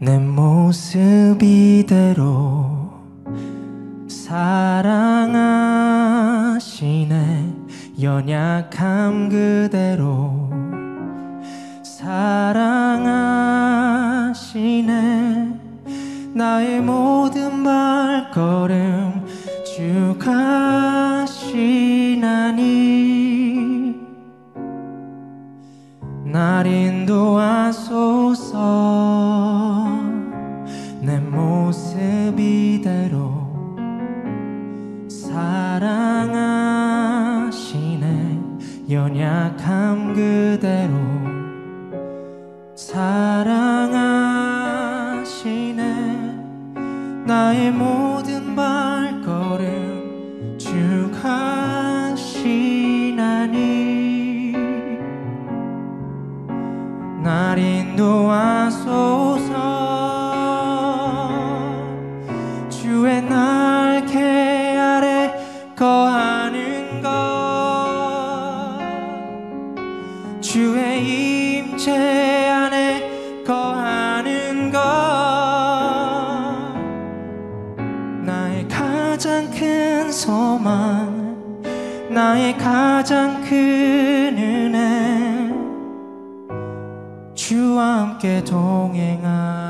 내 모습 이대로 사랑하시네. 연약함 그대로 사랑하시네. 나의 모든 발걸음 주 가 시나니. 날 인도하소서 이대로 사랑하시네. 연약함 그대로. 사랑하시네. 나의 모든 발걸음 주가 시나니. 날 인도하소 주의 날개 아래 거하는 것. 주의 임재 안에 거하는 것. 나의 가장 큰 소망 나의 가장 큰 은혜. 주와 함께 동행하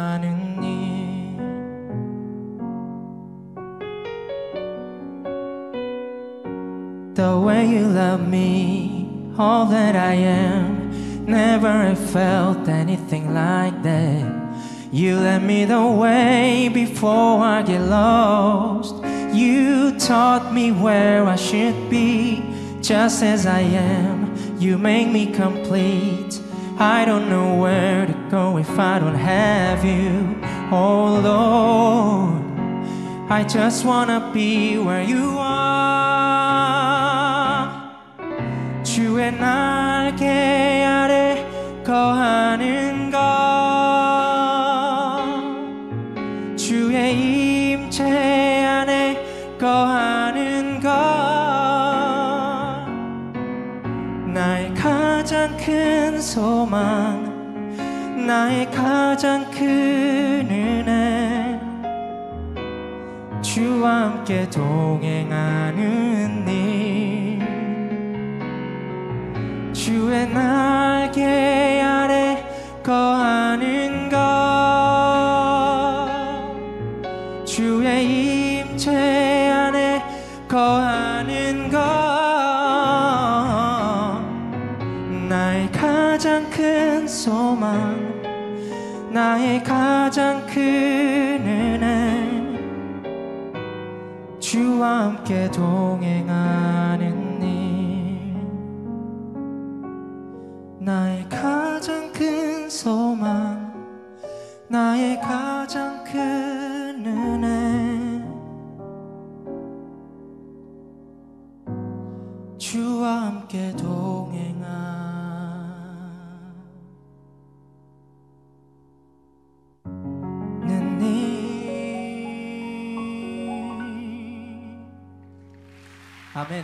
The way you love me, all that I am. Never have felt anything like that. You led me the way before I get lost. You taught me where I should be Just as I am, you make me complete. I don't know where to go if I don't have you. Oh Lord I just wanna be where you are 주의 날개 아래 거하는 것. 주의 임재 안에 거하는 것. 나의 가장 큰 소망 나의 가장 큰 은혜. 주와 함께 동행하는 주의 날개 아래 거하는 것. 주의 임재 안에 거하는 것. 나의 가장 큰 소망 나의 가장 큰 은혜. 주와 함께 동행하 함께 동행하는 일 아멘